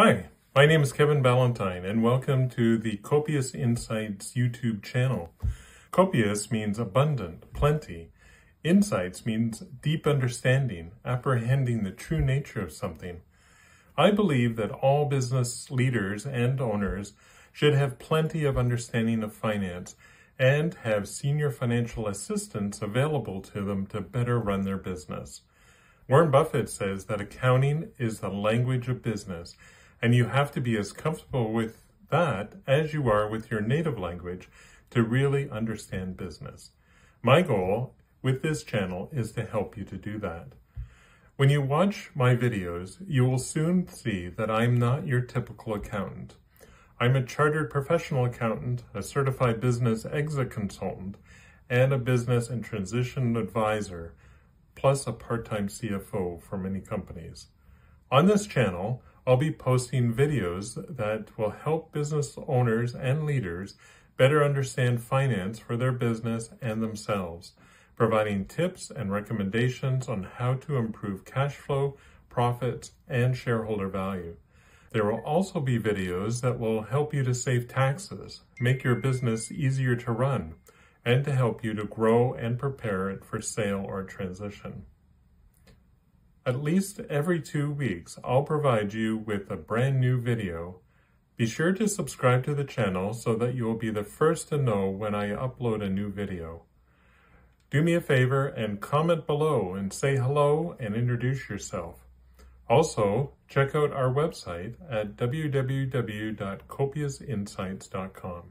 Hi, my name is Kevin Ballantyne and welcome to the Copious Insights YouTube channel. Copious means abundant, plenty. Insights means deep understanding, apprehending the true nature of something. I believe that all business leaders and owners should have plenty of understanding of finance and have senior financial assistants available to them to better run their business. Warren Buffett says that accounting is the language of business and you have to be as comfortable with that as you are with your native language to really understand business. My goal with this channel is to help you to do that. When you watch my videos, you will soon see that I'm not your typical accountant. I'm a chartered professional accountant, a certified business exit consultant, and a business and transition advisor, plus a part-time CFO for many companies. On this channel, I'll be posting videos that will help business owners and leaders better understand finance for their business and themselves, providing tips and recommendations on how to improve cash flow, profits, and shareholder value. There will also be videos that will help you to save taxes, make your business easier to run, and to help you to grow and prepare it for sale or transition. At least every two weeks, I'll provide you with a brand new video. Be sure to subscribe to the channel so that you will be the first to know when I upload a new video. Do me a favor and comment below and say hello and introduce yourself. Also, check out our website at www.copiousinsights.com.